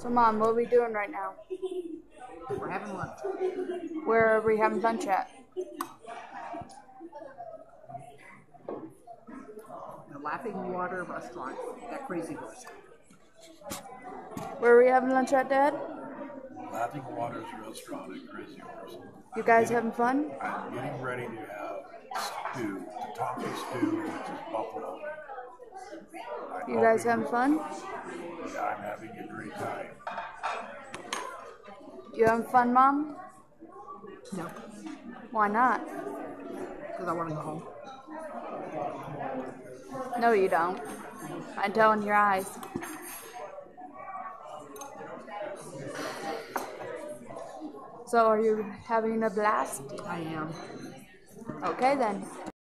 So, Mom, what are we doing right now? We're having lunch. Where are we having lunch at? The Laughing Water Restaurant at Crazy Horse. Where are we having lunch at, Dad? Laughing Waters Restaurant at Crazy Horse. You guys having fun? I'm getting ready to have stew, Tatanka stew, which is buffalo. I'm You guys hoping- having fun? Yeah, I'm having a great time. You having fun, Mom? No, Why not? because I want to go home. No, you don't. I can tell in your eyes. So, are you having a blast? I am. Okay, then.